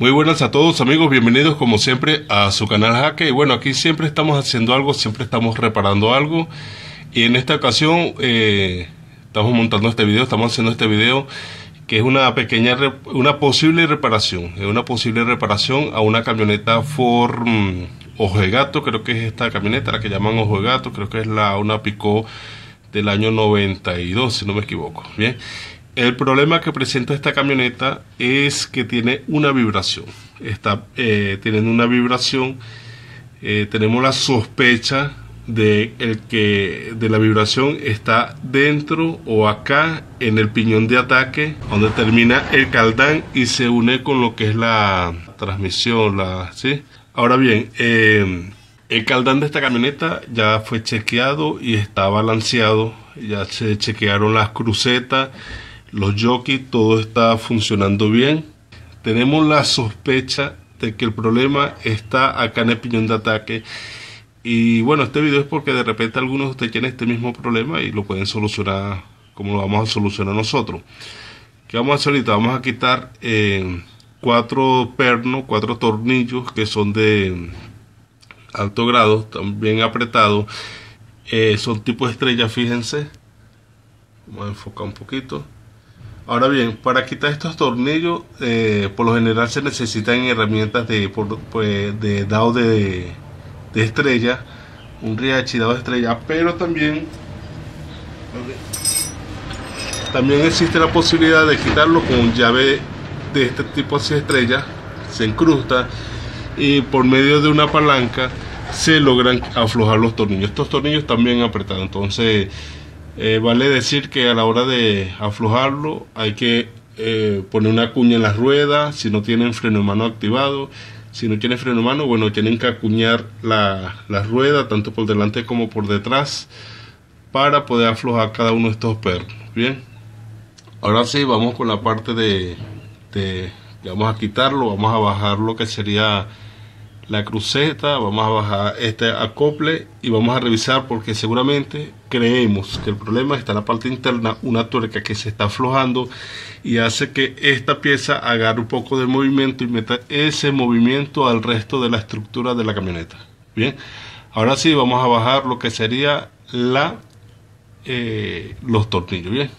Muy buenas a todos amigos, bienvenidos como siempre a su canal Jaque. Y bueno, aquí siempre estamos haciendo algo, siempre estamos reparando algo. Y en esta ocasión eh, estamos montando este video, estamos haciendo este video que es una pequeña, una posible reparación, una posible reparación a una camioneta Ford mm, Ojo de Gato, creo que es esta camioneta, la que llaman Ojo de Gato, creo que es la una Picó del año 92, si no me equivoco. Bien, el problema que presenta esta camioneta es que tiene una vibración. Está eh, teniendo una vibración. Eh, tenemos la sospecha de el que de la vibración está dentro o acá en el piñón de ataque donde termina el caldán y se une con lo que es la transmisión la ¿sí? ahora bien eh, el caldán de esta camioneta ya fue chequeado y está balanceado ya se chequearon las crucetas los jockeys, todo está funcionando bien. Tenemos la sospecha de que el problema está acá en el piñón de ataque. Y bueno, este video es porque de repente algunos de ustedes tienen este mismo problema y lo pueden solucionar como lo vamos a solucionar nosotros. ¿Qué vamos a hacer ahorita? Vamos a quitar eh, cuatro pernos, cuatro tornillos que son de alto grado, también apretados. Eh, son tipo estrella, fíjense. Vamos a enfocar un poquito. Ahora bien, para quitar estos tornillos, eh, por lo general se necesitan herramientas de, pues, de dado de, estrella, un riachi dado de estrella, pero también, también existe la posibilidad de quitarlo con llave de este tipo así estrella, se incrusta y por medio de una palanca se logran aflojar los tornillos. Estos tornillos también apretados, entonces eh, vale decir que a la hora de aflojarlo hay que eh, poner una cuña en las ruedas si no tienen freno de mano activado. Si no tienen freno de mano, bueno, tienen que acuñar la, rueda tanto por delante como por detrás para poder aflojar cada uno de estos perros. Bien, ahora sí, vamos con la parte de, de vamos a quitarlo, vamos a bajar lo que sería la cruceta, vamos a bajar este acople y vamos a revisar porque seguramente creemos que el problema está en la parte interna, una tuerca que se está aflojando y hace que esta pieza agarre un poco de movimiento y meta ese movimiento al resto de la estructura de la camioneta. Bien, ahora sí vamos a bajar lo que sería la eh, los tornillos. Bien.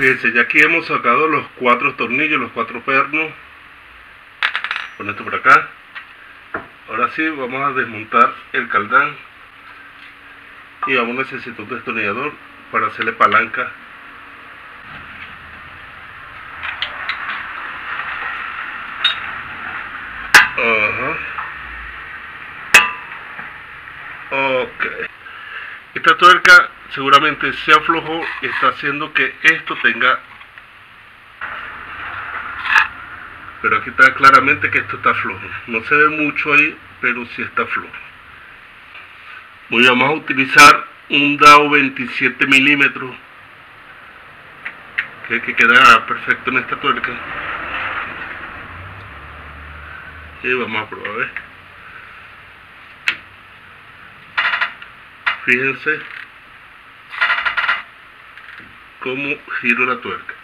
Fíjense, ya aquí hemos sacado los cuatro tornillos, los cuatro pernos. Con esto por acá. Ahora sí, vamos a desmontar el caldán. Y vamos a necesitar un destornillador para hacerle palanca. Ajá. Ok. Esta tuerca seguramente se aflojó y está haciendo que esto tenga pero aquí está claramente que esto está flojo. No se ve mucho ahí pero sí está flojo. Voy vamos a utilizar un DAO 27 milímetros que, que queda perfecto en esta tuerca. Y vamos a probar fíjense cómo giro la tuerca.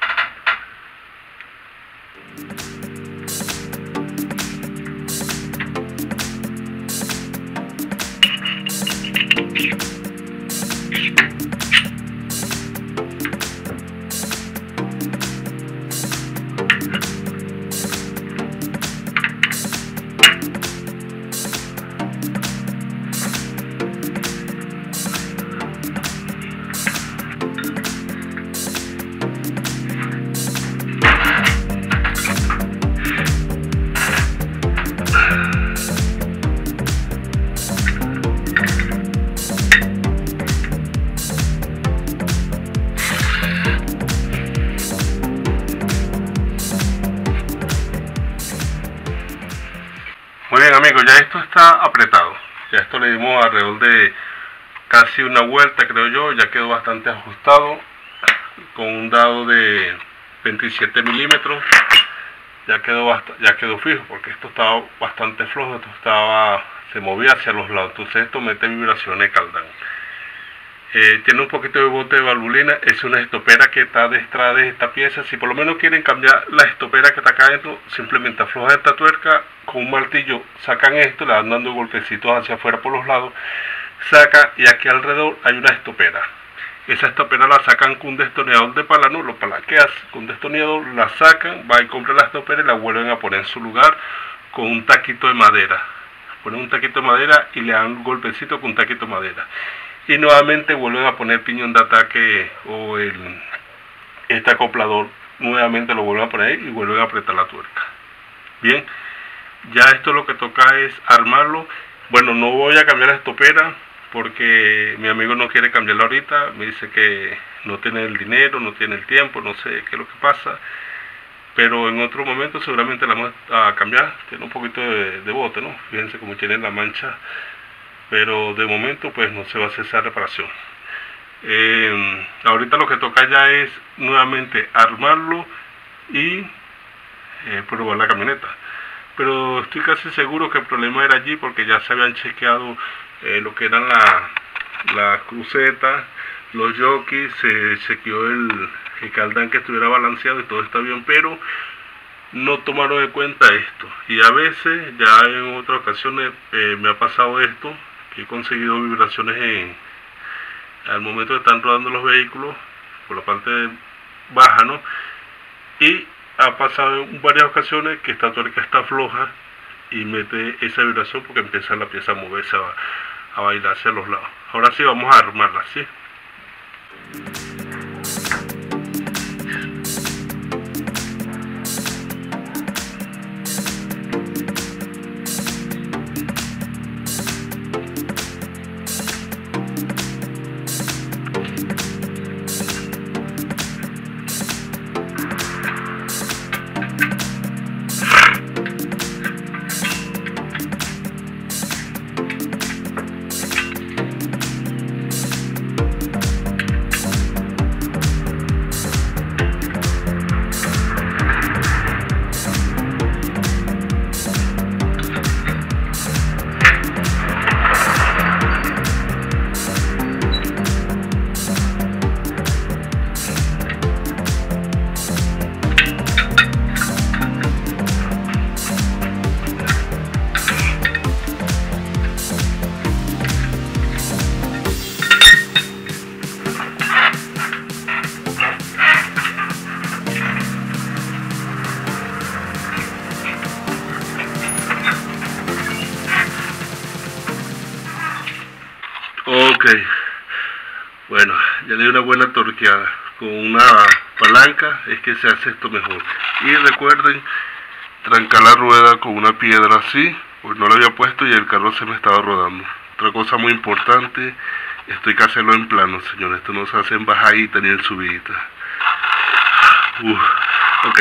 Muy bien amigos, ya esto está apretado. Ya esto le dimos alrededor de casi una vuelta creo yo, ya quedó bastante ajustado con un dado de 27 milímetros. Ya quedó ya quedó fijo porque esto estaba bastante flojo, esto estaba se movía hacia los lados, entonces esto mete vibraciones caldán. Eh, tiene un poquito de bote de valvulina, es una estopera que está detrás de esta pieza. Si por lo menos quieren cambiar la estopera que está acá adentro, simplemente aflojan esta tuerca con un martillo, sacan esto, le dan dando golpecitos hacia afuera por los lados, saca y aquí alrededor hay una estopera. Esa estopera la sacan con un destornillador de palano, lo palaqueas con un destornillador, la sacan, va y compra la estopera y la vuelven a poner en su lugar con un taquito de madera. Ponen un taquito de madera y le dan un golpecito con un taquito de madera y nuevamente vuelven a poner piñón de ataque o el este acoplador nuevamente lo vuelven a poner y vuelven a apretar la tuerca. Bien ya esto lo que toca es armarlo. Bueno no voy a cambiar la estopera porque mi amigo no quiere cambiarla ahorita. Me dice que no tiene el dinero no tiene el tiempo no sé qué es lo que pasa. Pero en otro momento seguramente la vamos a cambiar. Tiene un poquito de, de bote no fíjense cómo tiene la mancha pero de momento pues no se va a hacer esa reparación. Eh, ahorita lo que toca ya es nuevamente armarlo y eh, probar la camioneta. Pero estoy casi seguro que el problema era allí porque ya se habían chequeado eh, lo que eran la, la cruceta, los jockeys, se chequeó el, el caldán que estuviera balanceado y todo está bien, pero no tomaron en cuenta esto. Y a veces, ya en otras ocasiones me ha pasado esto, he conseguido vibraciones en, al momento de estar rodando los vehículos por la parte baja, ¿no? Y ha pasado en varias ocasiones que esta tuerca está floja y mete esa vibración porque empieza la pieza a moverse, a, a bailar hacia los lados. Ahora sí vamos a armarla, ¿sí? Bueno, ya le di una buena torqueada con una palanca, es que se hace esto mejor. Y recuerden, trancar la rueda con una piedra así, pues no la había puesto y el carro se me estaba rodando. Otra cosa muy importante, esto hay que hacerlo en plano, señores, esto no se hace en bajadita ni en subidita. Uf, ok,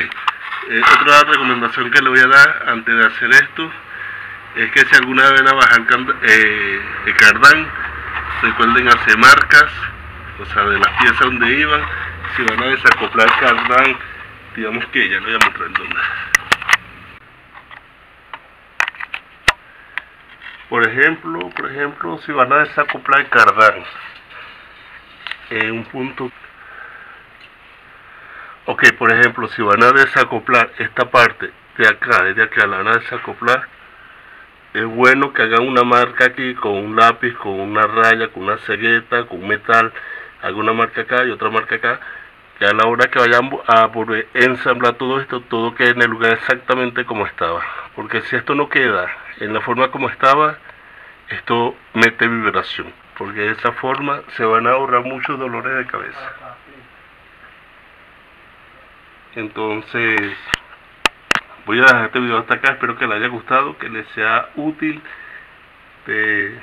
eh, otra recomendación que le voy a dar antes de hacer esto es que si alguna vez van a bajar eh, el cardán, recuerden hacer marcas, o sea, de las piezas donde iban, si van a desacoplar cardán, digamos que ya no voy a mostrar dónde. Por ejemplo, por ejemplo, si van a desacoplar el cardán en un punto Ok, por ejemplo, si van a desacoplar esta parte de acá, desde acá, la van a desacoplar, es bueno que hagan una marca aquí con un lápiz, con una raya, con una cegueta, con metal, alguna marca acá y otra marca acá, que a la hora que vayan a volver a ensamblar todo esto, todo quede en el lugar exactamente como estaba. Porque si esto no queda en la forma como estaba, esto mete vibración. Porque de esa forma se van a ahorrar muchos dolores de cabeza. Entonces, voy a dejar este video hasta acá. Espero que les haya gustado, que les sea útil. De,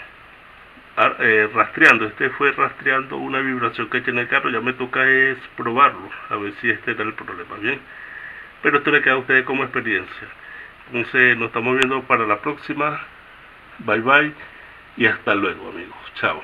eh, rastreando, este fue rastreando una vibración que tiene el carro. Ya me toca es probarlo, a ver si este era el problema. Bien, pero esto le queda a ustedes como experiencia. Entonces, nos estamos viendo para la próxima. Bye bye y hasta luego, amigos. Chao.